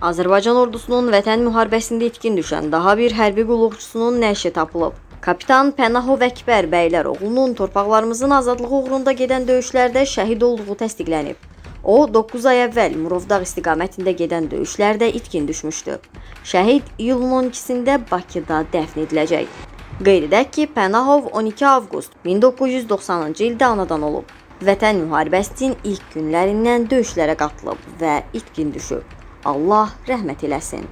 Azərbaycan ordusunun vətən müharibəsində itkin düşən daha bir hərbi qulluqçusunun nəşi tapılıb. Kapitan Pənahov Əkbər Bəylər oğlunun torpaqlarımızın azadlığı uğrunda gedən döyüşlərdə şəhid olduğu təsdiqlənib. O 9 ay əvvəl Murovdağ istiqamətində gedən döyüşlərdə itkin düşmüşdü. Şəhid iyulun 12-sində Bakıda dəfn ediləcək. Qeyd edək ki, Pənahov 12 avqust 1990-cı ildə anadan olub. Vətən müharibəsinin ilk günlərindən döyüşlərə qatılıb və itkin düşüb. Allah rəhmət eləsin.